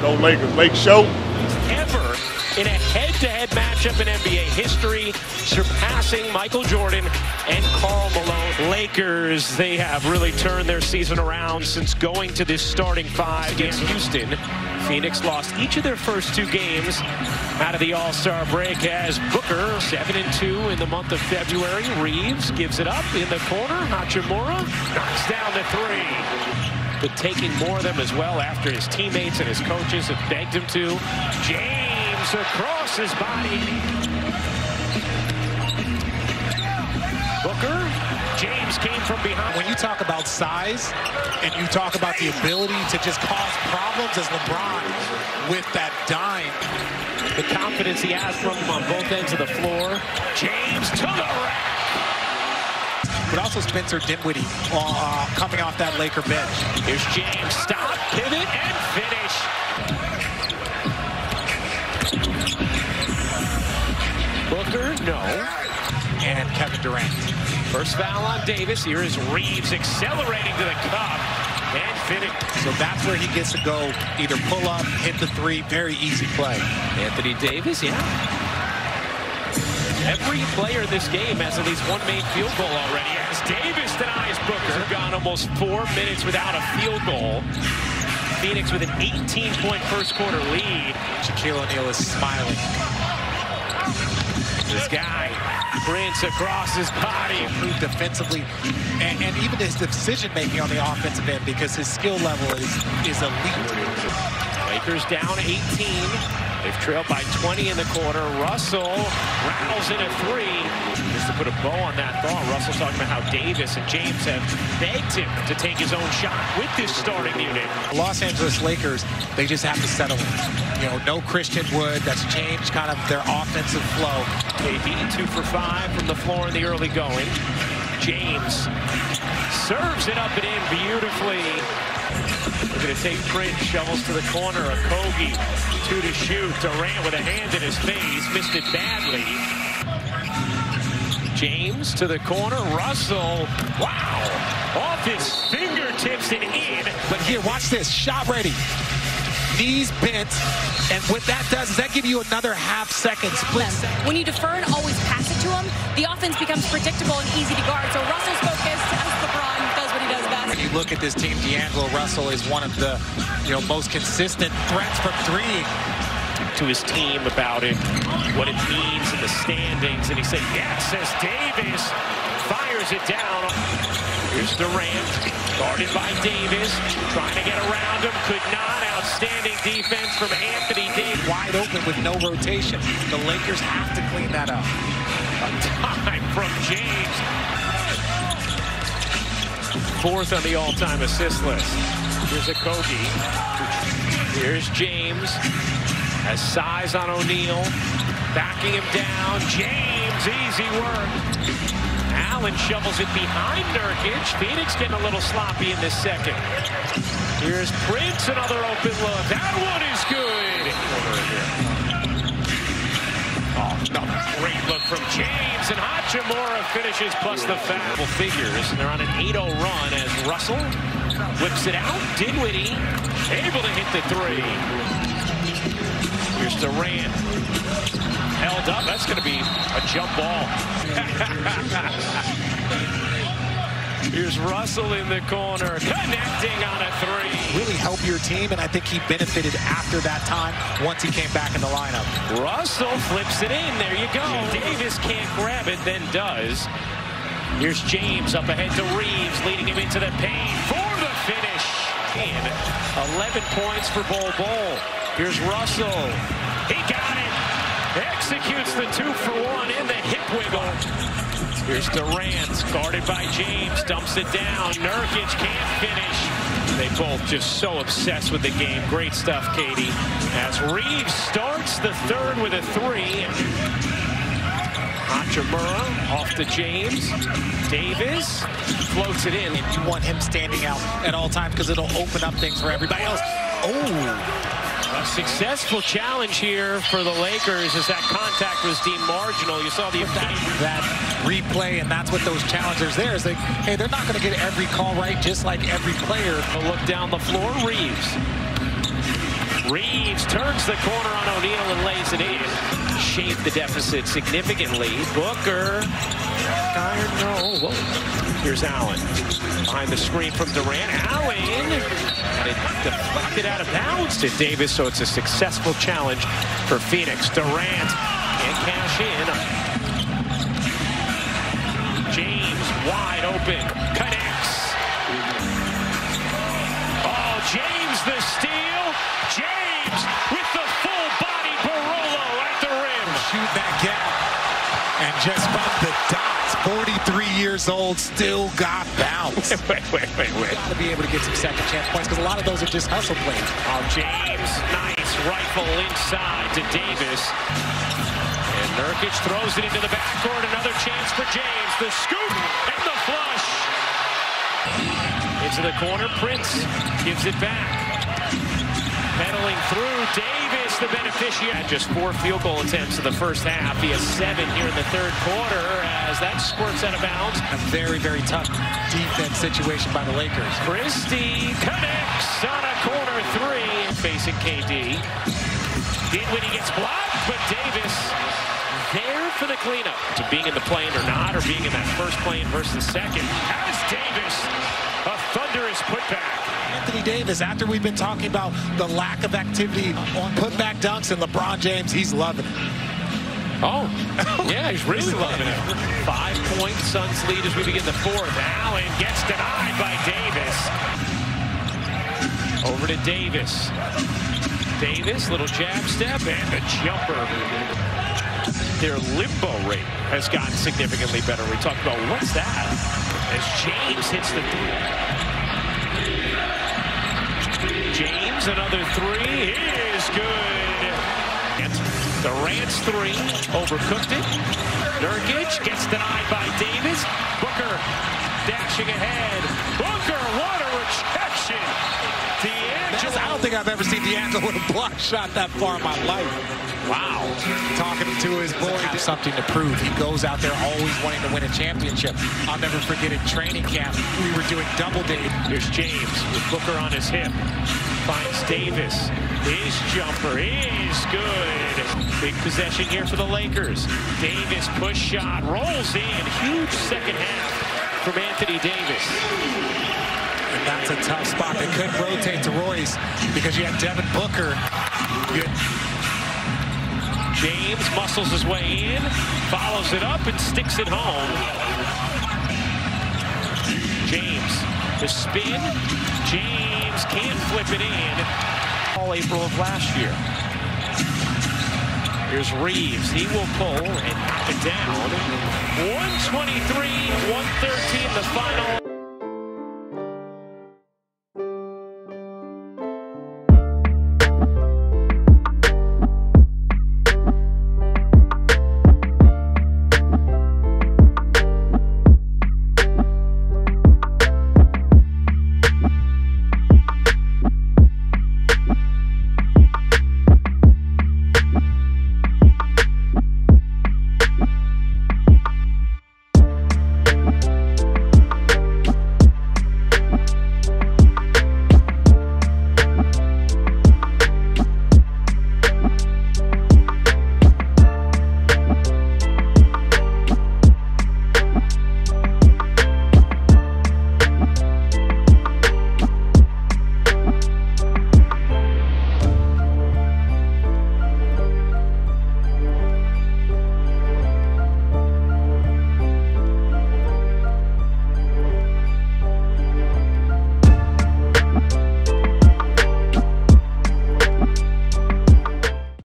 Go Lakers. Lake Show. ever in a head-to-head matchup in NBA history, surpassing Michael Jordan and Karl Malone. Lakers, they have really turned their season around since going to this starting five against Houston. Phoenix lost each of their first two games out of the All-Star break as Booker, 7 and 2 in the month of February. Reaves gives it up in the corner. Hachimura knocks down the three but taking more of them as well after his teammates and his coaches have begged him to. James across his body. James came from behind. When you talk about size and you talk about the ability to just cause problems as LeBron with that dime. The confidence he has from him on both ends of the floor. James to the rack. But also Spencer Dinwiddie uh, coming off that Laker bench. Here's James. Stop, pivot, and finish. Booker, no. And Kevin Durant. First foul on Davis. Here is Reaves accelerating to the cup and fitting. So that's where he gets to go. Either pull up, hit the three. Very easy play. Anthony Davis, yeah. Every player in this game has at least one made field goal already. As Davis denies Booker, gone almost four minutes without a field goal. Phoenix with an 18-point first quarter lead. Shaquille O'Neal is smiling. This guy, Prince across his body. Improved defensively and, and even his decision-making on the offensive end because his skill level is, is elite. Lakers down 18. They've trailed by 20 in the quarter. Russell rattles in a three. Just to put a bow on that thought, Russell's talking about how Davis and James have begged him to take his own shot with this starting unit. Los Angeles Lakers, they just have to settle in. You know, no Christian Wood. That's changed kind of their offensive flow. KD two for five from the floor in the early going. James serves it up and in beautifully. At it, Tate Prince shovels to the corner. A Kogi, two to shoot. Durant with a hand in his face, missed it badly. James to the corner. Russell, wow, off his fingertips and in. But here, watch this. Shot ready. Knees bent. And what that does is that give you another half second split. When you defer and always pass it to him, the offense becomes predictable and easy to guard. So Russell's focused When you look at this team, D'Angelo Russell is one of the you know most consistent threats from three. To his team about it, what it means in the standings, and he said, yes, as Davis fires it down. Here's Durant, guarded by Davis, trying to get around him, could not. Outstanding defense from Anthony Davis. Wide open with no rotation. The Lakers have to clean that up. A time from James. Fourth on the all-time assist list. Here's Okogie. Here's James. Has size on O'Neale. Backing him down. James, easy work. Allen shovels it behind Nurkic. Phoenix getting a little sloppy in this second. Here's Prince, another open look. That one is good. Great look from James, and Hachimura finishes plus the foul. Figures, and they're on an 8-0 run as Russell whips it out. Dinwiddie able to hit the three. Here's Durant. Held up. That's going to be a jump ball. Here's Russell in the corner, connecting on a three. Really help your team, and I think he benefited after that time once he came back in the lineup. Russell flips it in. There you go. Davis can't grab it, then does. Here's James up ahead to Reaves, leading him into the paint for the finish. 11 points for Bol Bol. Here's Russell. He got it. Executes the two for one in the hip wiggle. Here's Durant, guarded by James, dumps it down. Nurkic can't finish. They both just so obsessed with the game. Great stuff, Katie. As Reaves starts the third with a three. Hachimura off to James. Davis floats it in. And you want him standing out at all times because it'll open up things for everybody else. Oh, a successful challenge here for the Lakers as that contact was deemed marginal. You saw the that, that replay, and that's what those challengers there is. Like, hey, they're not going to get every call right, just like every player. A look down the floor, Reaves. Reaves turns the corner on O'Neale and lays it in. Shaved the deficit significantly. Booker. Iron, no. Whoa. Here's Allen. Behind the screen from Durant. Allen. And it deflected out of bounds to Davis, so it's a successful challenge for Phoenix. Durant can't cash in. James wide open. Connects. Oh, James the steal. James with the full body Barolo at the rim. Shoot that gap and just from the. 43 years old, still got bounce. Wait, wait, wait, wait. Got to be able to get some second chance points because a lot of those are just hustle plays. Oh, James, nice rifle inside to Davis. And Nurkic throws it into the backcourt. Another chance for James. The scoop and the flush. Into the corner. Prince gives it back. Pedaling through. The beneficiary. Just four field goal attempts in the first half. He has seven here in the third quarter as that squirts out of bounds. A very, very tough defense situation by the Lakers. Christie connects on a corner three. Facing KD. Dinwiddie gets blocked, but Davis there for the cleanup. To being in the plane or not, or being in that first plane versus second. Has Davis a thunderous putback. Anthony Davis, after we've been talking about the lack of activity on putback dunks and LeBron James, he's loving it. Oh, yeah, he's really loving it. Five-point Suns lead as we begin the fourth. Allen gets denied by Davis. Over to Davis. Davis, little jab step, and a jumper. Their limbo rate has gotten significantly better. We talked about what's that? As James hits the three. James, another three is good. And Durant's three, overcooked it. Nurkic gets denied by Davis. Booker dashing ahead. Booker, what a rejection. Just, I don't think I've ever seen D'Angelo with a block shot that far in my life. Wow. Talking to his boy. Have something to prove. He goes out there always wanting to win a championship. I'll never forget in training camp, we were doing double date. There's James with Booker on his hip. Finds Davis. His jumper is good. Big possession here for the Lakers. Davis push shot rolls in. Huge second half from Anthony Davis. And that's a tough spot. They couldn't rotate to Royce because you had Devin Booker. You had James muscles his way in, follows it up, and sticks it home. James, the spin. James can't flip it in. All April of last year. Here's Reaves. He will pull and knock it down. 123, 113, the final.